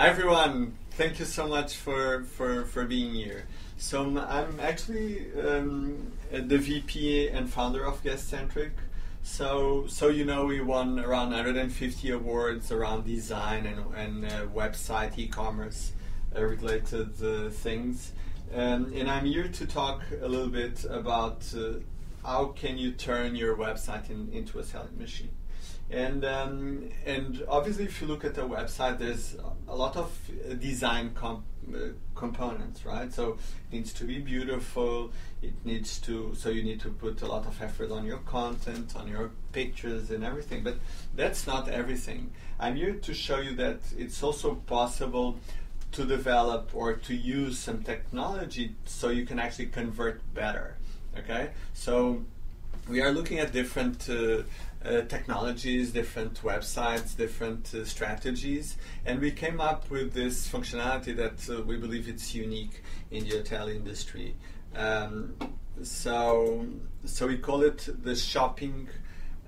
Hi everyone. Thank you so much for for, for being here. So I'm actually um, the VP and founder of GuestCentric. So so you know we won around 150 awards around design and and uh, website e-commerce uh, related uh, things. Um, and I'm here to talk a little bit about uh, how can you turn your website in, into a selling machine. And um, and obviously, if you look at the website, there's a lot of design comp- uh, components, right? So it needs to be beautiful. It needs to so you need to put a lot of effort on your content, on your pictures, and everything. But that's not everything. I'm here to show you that it's also possible to develop or to use some technology so you can actually convert better. Okay, so we are looking at different uh, uh, technologies, different websites, different uh, strategies, and we came up with this functionality that uh, we believe it's unique in the hotel industry. Um, so, so we call it the shopping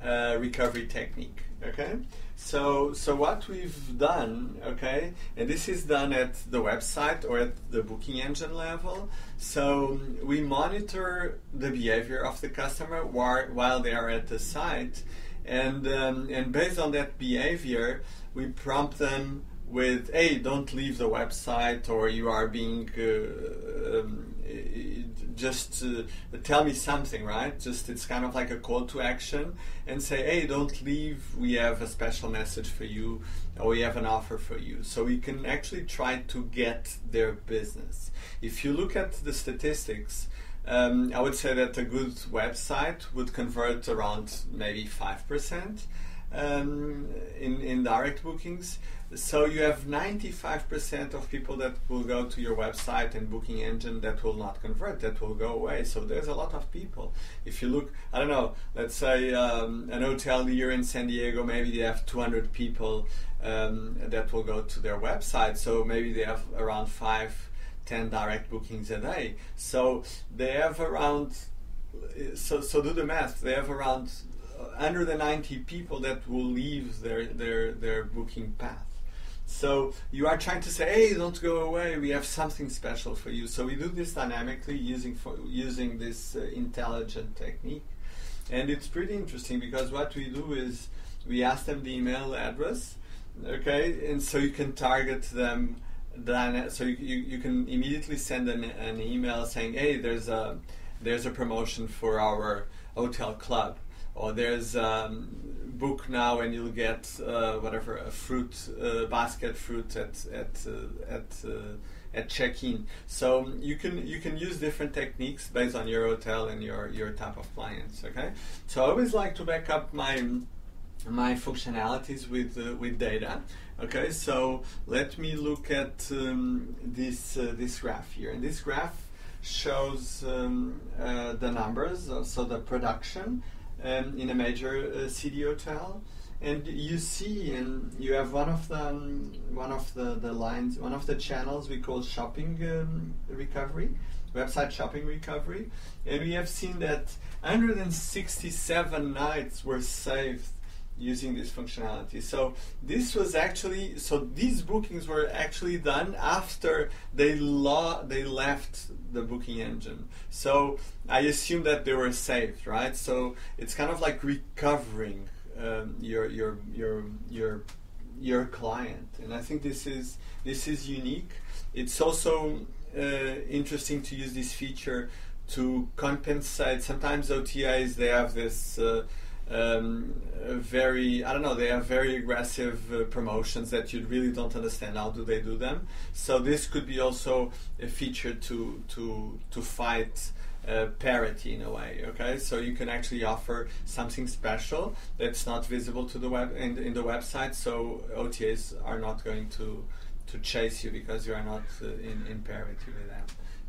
uh, recovery technique. Okay, so so what we've done, okay, and this is done at the website or at the booking engine level. So we monitor the behavior of the customer while while they are at the site, and um, and based on that behavior, we prompt them with hey don't leave the website or you are being uh, um, just uh, tell me something right? Just it's kind of like a call to action and say hey don't leave. We have a special message for you or we have an offer for you. So we can actually try to get their business. If you look at the statistics um, I would say that a good website would convert around maybe 5% um, in, in direct bookings. So you have 95% of people that will go to your website and booking engine that will not convert, that will go away. So there's a lot of people. If you look, I don't know, let's say um, an hotel here in San Diego, maybe they have 200 people um, that will go to their website. So maybe they have around five, 10 direct bookings a day. So they have around, so, so do the math, they have around 190 people that will leave their, their, their booking path. So you are trying to say, "Hey, don't go away. We have something special for you." So we do this dynamically using for, using this uh, intelligent technique, and it's pretty interesting because what we do is we ask them the email address, okay, and so you can target them. So you, you, you can immediately send an, an email saying, "Hey, there's a there's a promotion for our hotel club." Or there's um, book now and you'll get uh, whatever a fruit uh, basket fruit at at uh, at uh, at check-in. So you can you can use different techniques based on your hotel and your your type of clients. Okay, so I always like to back up my my functionalities with uh, with data. Okay, so let me look at um, this uh, this graph here, and this graph shows um, the numbers, so the production um, in a major uh, city hotel. And you see and you have one of the um, one of the, the lines one of the channels we call shopping um, recovery website shopping recovery. And we have seen that 167 nights were saved using this functionality. So this was actually so these bookings were actually done after they law they left the booking engine. So I assume that they were saved, right? So it's kind of like recovering um, your your your your your client, and I think this is this is unique. It's also uh, interesting to use this feature to compensate. Sometimes OTAs they have this. Uh, um, very I don't know they have very aggressive uh, promotions that you really don't understand. How do they do them? So this could be also a feature to to to fight uh, parity in a way okay? So you can actually offer something special that's not visible to the web in, in the website so OTAs are not going to to chase you because you are not uh, in, in parity with them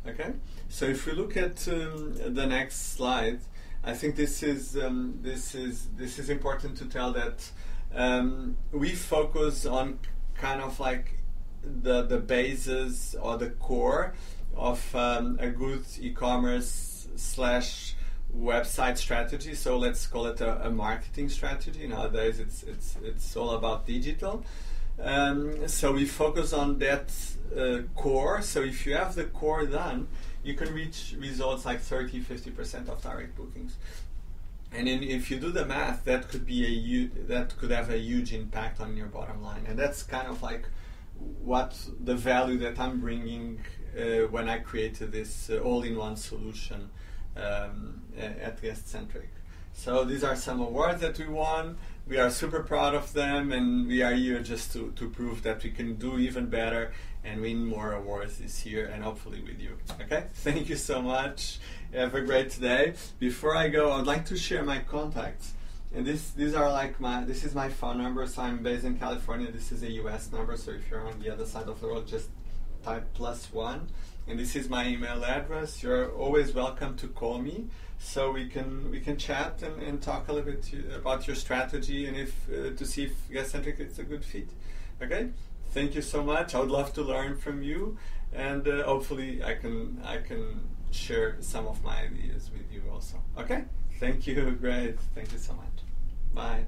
okay? So if we look at um, the next slide I think this is um, this is this is important to tell that um, we focus on kind of like the the basis or the core of um, a good e-commerce slash website strategy. So let's call it a, a, marketing strategy. Nowadays, it's it's it's all about digital. Um, so we focus on that uh, core. So if you have the core done, you can reach results like 30, 50% of direct bookings. And in, if you do the math, that could be a huge, that could have a huge impact on your bottom line. And that's kind of like what the value that I'm bringing uh, when I created this uh, all-in-one solution um, at GuestCentric. So these are some awards that we won. We are super proud of them, and we are here just to, to prove that we can do even better and win more awards this year, and hopefully with you. Okay? Thank you so much. Have a great day. Before I go, I'd like to share my contacts. And this, these are like my, this is my phone number. So I'm based in California. This is a U.S. number. So if you're on the other side of the world, just type plus one. And this is my email address. You're always welcome to call me so we can we can chat and, and talk a little bit to, about your strategy and if uh, to see if GuestCentric is a good fit. Okay, thank you so much. I would love to learn from you, and uh, hopefully I can I can share some of my ideas with you also. Okay, thank you. Great. Thank you so much. Bye.